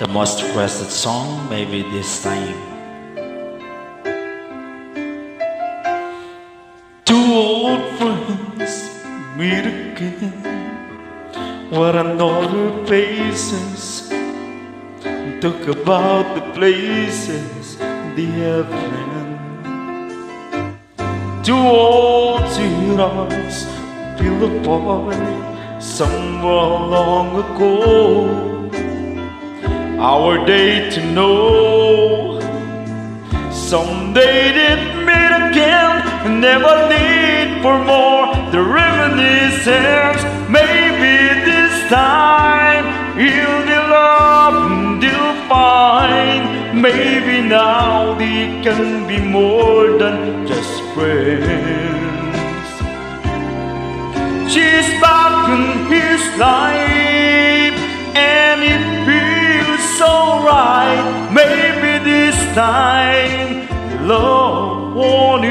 the most requested song, maybe this time. Two old friends meet again. What another faces talk about the places they have been. Two old sweethearts feel apart somewhere long ago our day to know. Someday they'd meet again, and never need for more. The reminiscence, maybe this time he'll be love and they'll find. Maybe now they can be more than just friends. Time love won't.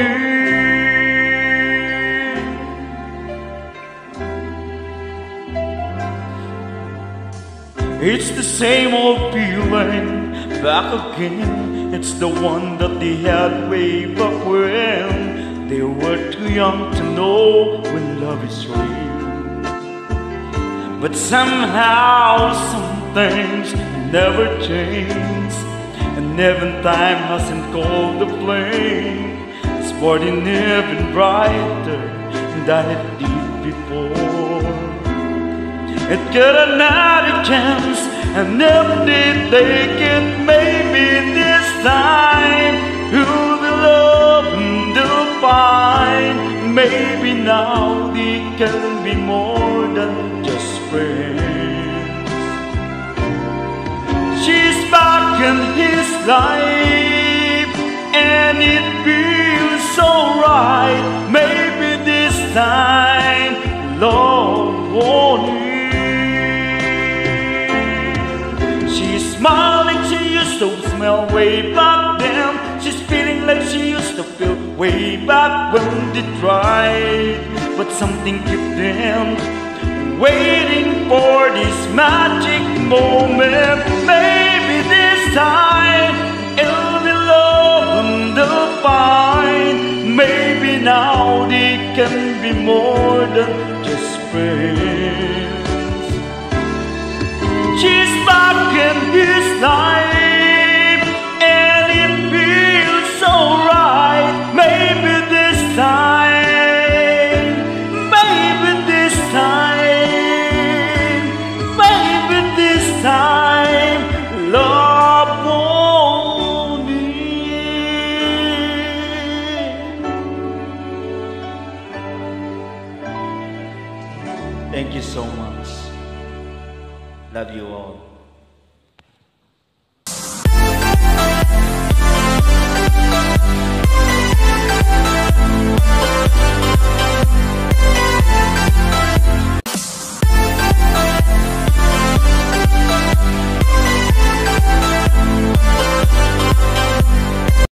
It's the same old feeling back again. It's the one that they had way back when they were too young to know when love is real. But somehow, some things never change. And heaven time hasn't cooled the flame. It's burning even brighter than it did before. It got another chance, and if they take it, maybe this time who will loving the fine. Maybe now they can be more than just friends. She's back in his life And it feels so right. Maybe this time Love won't end She's smiling, she used to smile way back then. She's feeling like she used to feel way back when they tried. But something kept them waiting for this magic moment. Friends. She's back in his life, Thank you so much. Love you all.